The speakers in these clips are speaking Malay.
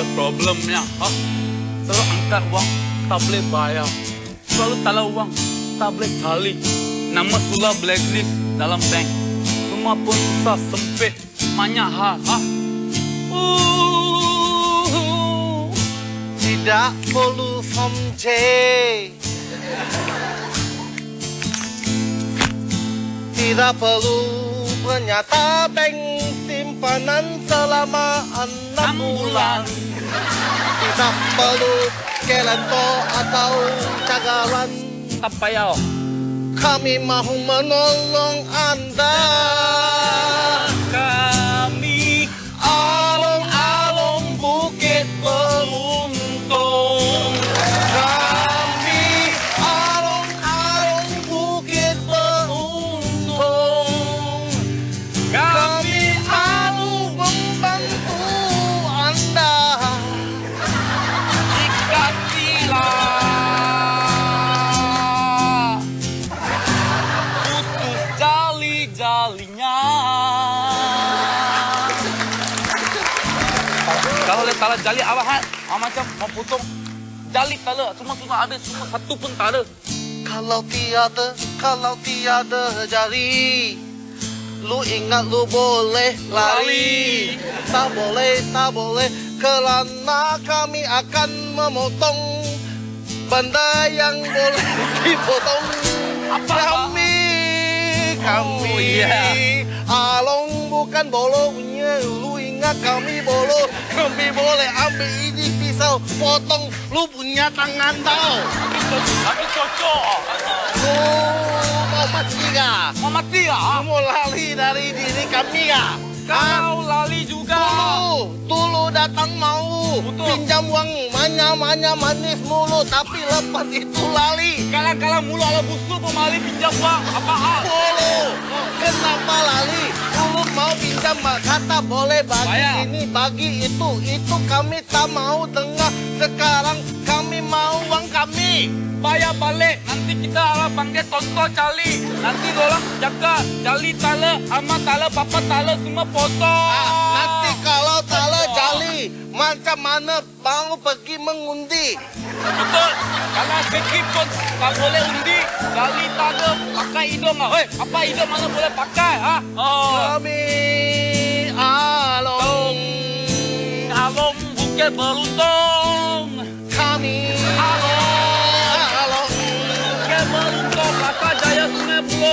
ada problemnya. Ha? Selalu angkat uang, tak boleh bayar. Selalu tak ada uang, tak boleh cari. Nama sulah blacklist dalam bank. Semua pun susah sempit. Banyak hal. Ha? Uh, Tidak perlu somce Tidak perlu ternyata bank simpanan selama enam bulan. Tidak perlu kelento atau cagaran tak payah. Kami mahu menolong anda Kalau jali awak hat ah, Macam mau potong Jali tala Semua semua ada Semua satu pun tak ada. Kalau tiada, kalau tiada jari Lu ingat lu boleh lari. Tak boleh, tak boleh Kerana kami akan memotong Benda yang boleh dipotong. Apa? Kami, kami Oh, iya. Along bukan bolo punya Lu ingat kami bolo Kami boleh ambil ini pisau Potong lu punya tangan tau Tapi cocok Lu mau mati kah? Mau mati ya? Lu mau lari dari diri kami kah? Kau lali juga Dulu, dulu datang mau Betul. pinjam uang manya-manya manis mulu Tapi lepas itu lali Kalang-kalang mulu ala busuk pemali pinjam uang Apa hal? Dulu, kenapa kata boleh bagi Bayar. ini, bagi itu. Itu kami tak mau dengar. Sekarang kami mau uang kami. Bayar balik. Nanti kita ala panggil tonton cali Nanti orang jaga. Jali tala Ama tala Papa tala Semua potong Ah, nanti kalau tala jali macam mana mau pergi mengundi? Betul. Kalau sedikit pun Tak boleh undi. Jali tala Pakai hidung. Hei Apa hidung mana boleh pakai ha? Oh. Kami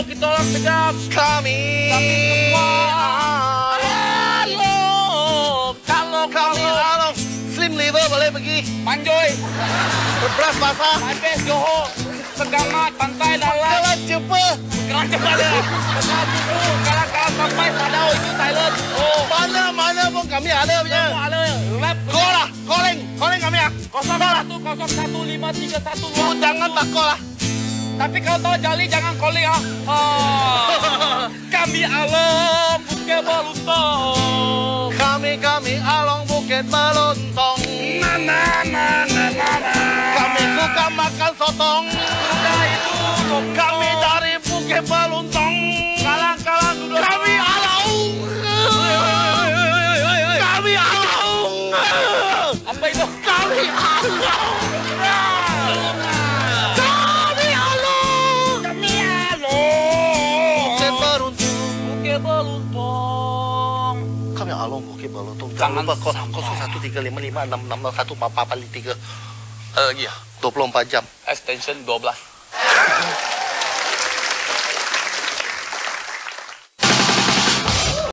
Kita orang tegap kami Kami semua. along, Along Kalau kami kalau along. Slim liver boleh pergi. Panjoy Beras basah. Habis Johor Segamat Pantai Dalam Kalau cepat, Kerang cepat Kerang buku Kalau kalau sampai Sadau 01 01 531 Lu jangan tak call lah. Tapi kalau tahu jali jangan calling ah. Oh. Kami alam Bukit Beluntong Kami kami along bukit belontong. Na na na na na na Kami suka makan sotong. Bukit Beluntong Kami along bukit beruntung. Jangan Jangan lupa satu tiga lima lima enam enam satu empat tiga Ada lagi ya? dua puluh empat jam. Extension 12